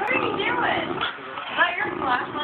What are you doing? Is that your flashlight?